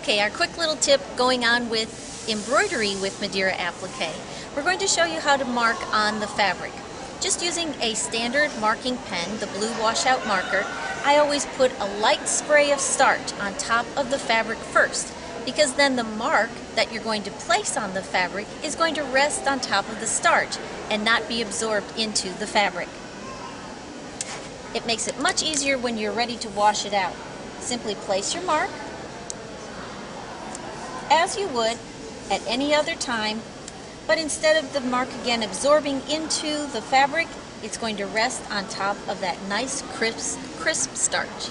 Okay, our quick little tip going on with embroidery with Madeira applique. We're going to show you how to mark on the fabric. Just using a standard marking pen, the blue washout marker, I always put a light spray of starch on top of the fabric first because then the mark that you're going to place on the fabric is going to rest on top of the starch and not be absorbed into the fabric. It makes it much easier when you're ready to wash it out. Simply place your mark as you would at any other time, but instead of the mark again absorbing into the fabric, it's going to rest on top of that nice crisp, crisp starch.